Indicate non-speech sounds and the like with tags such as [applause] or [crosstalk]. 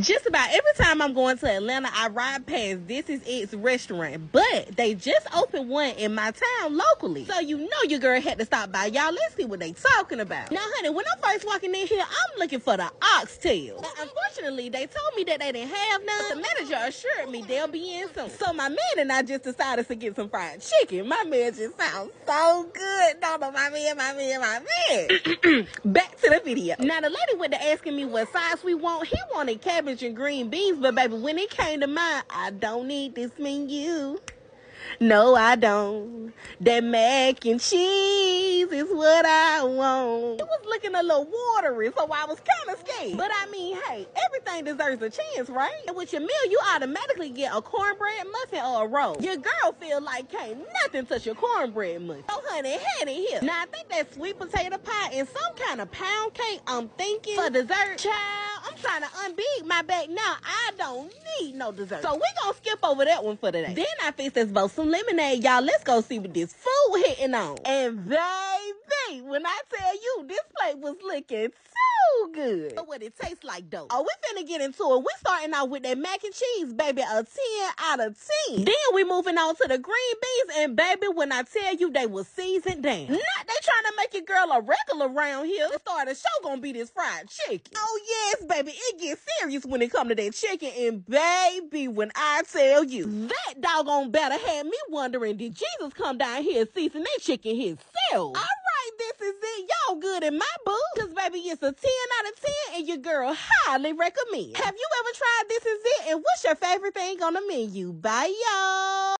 Just about every time I'm going to Atlanta, I ride past This Is It's restaurant, but they just opened one in my town locally. So you know your girl had to stop by. Y'all, let's see what they talking about. Now, honey, when I'm first walking in here, I'm looking for the oxtail. Now, unfortunately, they told me that they didn't have none. The manager assured me they'll be in soon. So my man and I just decided to get some fried chicken. My man just sounds so good. No, no, my man, my man, my man. [clears throat] Back to the video. Now, the lady went to asking me what size we want. He wanted cabbage and green beans, but baby, when it came to mine, I don't need this menu. No, I don't. That mac and cheese looking a little watery, so I was kind of scared. But I mean, hey, everything deserves a chance, right? And with your meal, you automatically get a cornbread muffin or a roll. Your girl feel like can't nothing touch your cornbread muffin. Oh, honey, hand it here. Now, I think that sweet potato pie and some kind of pound cake, I'm thinking, for dessert. Child, I'm trying to unbeat my back now. I don't need no dessert. So we gonna skip over that one for today. Then I fixed this both some lemonade. Y'all, let's go see what this food hitting on. And baby, when I tell you this plate was looking so good. But what it tastes like though. Oh, we finna get into it. We starting out with that mac and cheese, baby. A 10 out of 10. Then we moving on to the green beans. And baby, when I tell you they was seasoned down. Not they trying to make your girl a regular around here. The start of the show gonna be this fried chicken. Oh yes, baby. It gets serious when it come to that chicken. And baby, when I tell you, that doggone better had me wondering, did Jesus come down here and season that chicken himself? All right, this is it. Y'all good in my book. Cause baby, it's a 10 out of 10 and your girl highly recommend. Have you ever tried this is it? And what's your favorite thing on the menu? Bye y'all.